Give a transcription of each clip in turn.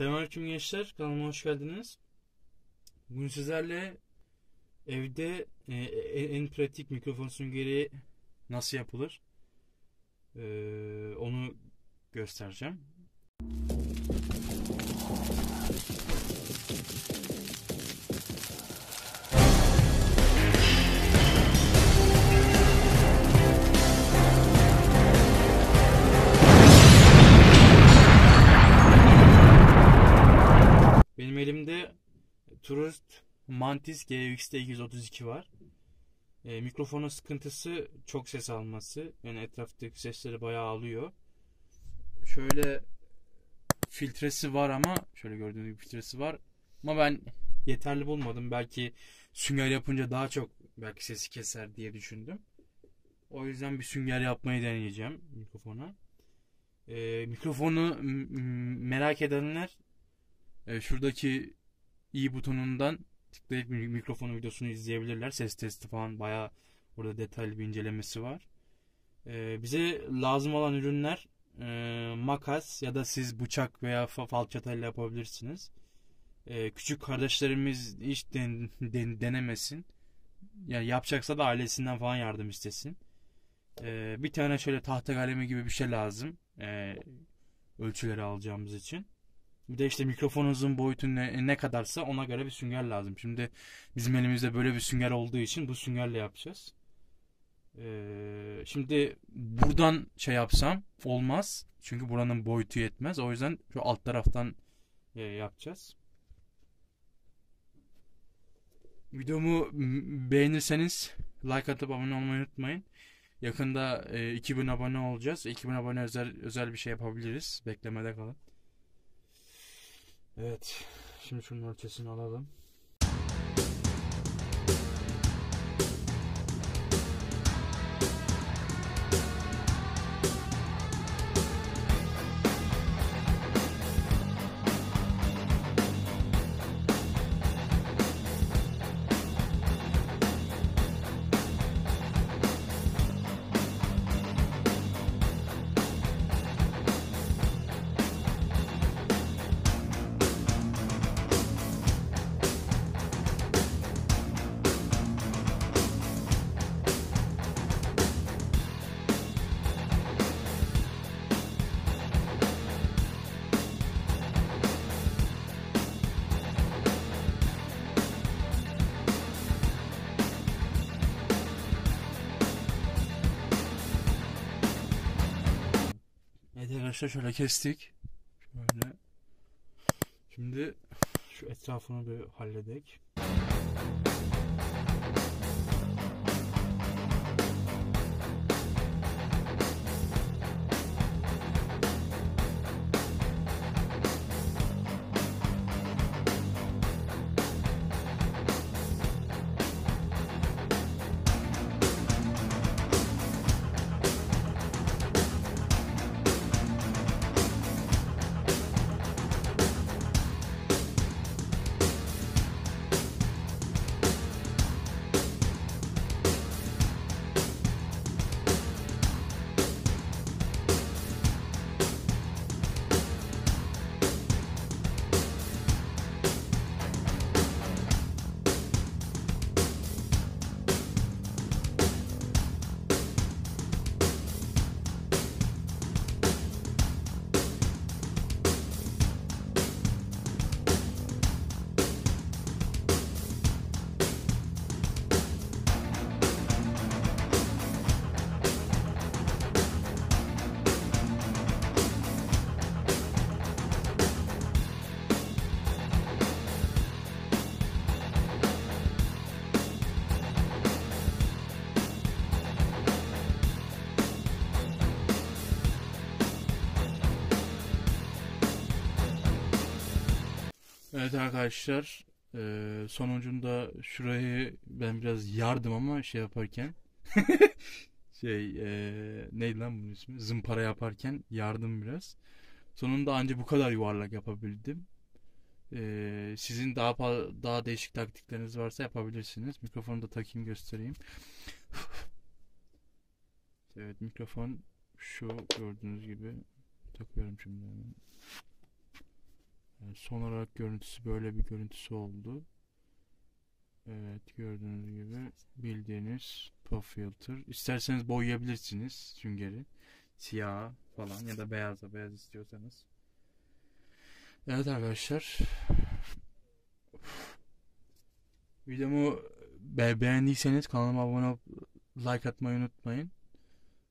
Selamünaleyküm gençler. Kanalıma hoş geldiniz. Bugün sizlerle evde e, e- en pratik mikrofon süngeri nasıl yapılır e, onu göstereceğim. Turist Mantis GX T232 var. E, mikrofonun sıkıntısı çok ses alması. Yani etraftaki sesleri bayağı alıyor. Şöyle filtresi var ama şöyle gördüğünüz gibi filtresi var. Ama ben yeterli bulmadım. Belki sünger yapınca daha çok belki sesi keser diye düşündüm. O yüzden bir sünger yapmayı deneyeceğim mikrofona. E, mikrofonu merak edenler e, şuradaki i butonundan tıklayıp mi- mikrofonu videosunu izleyebilirler. Ses testi falan bayağı orada detaylı bir incelemesi var. E, bize lazım olan ürünler e, makas ya da siz bıçak veya fa- falçatayla yapabilirsiniz. E, küçük kardeşlerimiz hiç den- den- denemesin. Yani yapacaksa da ailesinden falan yardım istesin. E, bir tane şöyle tahta kalemi gibi bir şey lazım. E, ölçüleri alacağımız için. Bir de işte mikrofonunuzun boyutu ne, ne kadarsa ona göre bir sünger lazım. Şimdi bizim elimizde böyle bir sünger olduğu için bu süngerle yapacağız. Ee, şimdi buradan şey yapsam olmaz. Çünkü buranın boyutu yetmez. O yüzden şu alt taraftan e, yapacağız. Videomu beğenirseniz like atıp abone olmayı unutmayın. Yakında e, 2000 abone olacağız. 2000 abone özel özel bir şey yapabiliriz. Beklemede kalın. Evet. Şimdi şunun ölçüsünü alalım. Arkadaşlar şöyle kestik. Şöyle. Şimdi şu etrafını bir halledek. Evet arkadaşlar eee, sonucunda şurayı ben biraz yardım ama şey yaparken şey eee, neydi lan bunun ismi? Zımpara yaparken yardım biraz. Sonunda anca bu kadar yuvarlak yapabildim. Eee, sizin daha daha değişik taktikleriniz varsa yapabilirsiniz. Mikrofonu da takayım göstereyim. Evet mikrofon şu gördüğünüz gibi. Takıyorum şimdi. Son olarak görüntüsü böyle bir görüntüsü oldu. Evet gördüğünüz gibi bildiğiniz pop filter. İsterseniz boyayabilirsiniz süngeri. Siyah falan ya da beyazla beyaz istiyorsanız. Evet arkadaşlar. Videomu be beğendiyseniz kanalıma abone olup like atmayı unutmayın.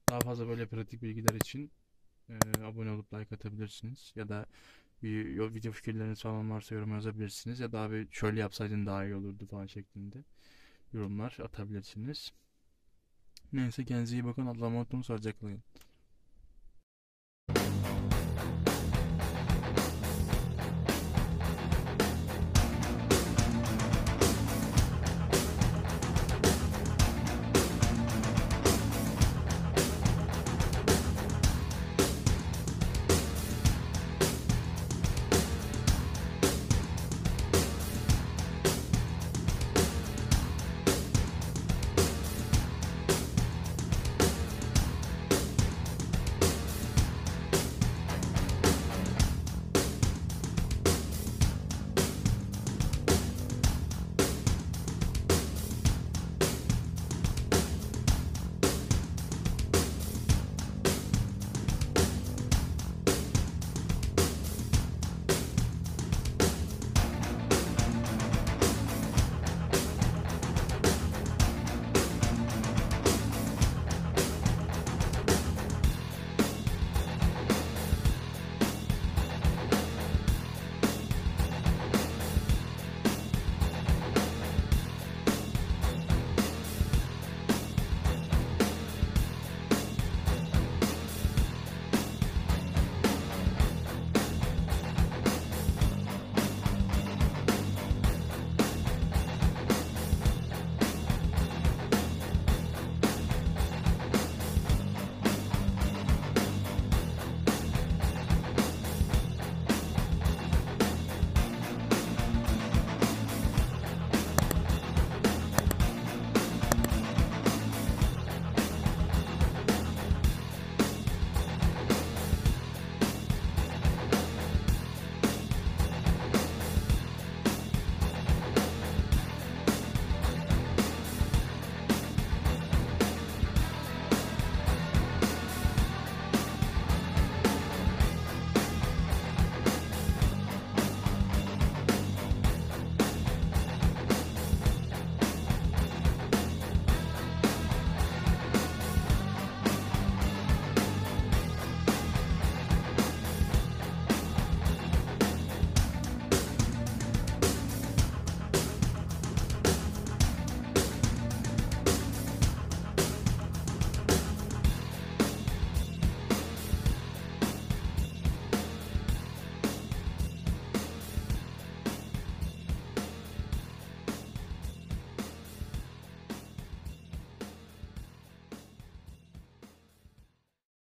Daha fazla böyle pratik bilgiler için e, abone olup like atabilirsiniz. Ya da yo- video fikirleriniz falan varsa yorum yazabilirsiniz. Ya da abi şöyle yapsaydın daha iyi olurdu falan şeklinde yorumlar atabilirsiniz. Neyse kendinize iyi bakın. Allah'a emanet olun. Sağlıcakla.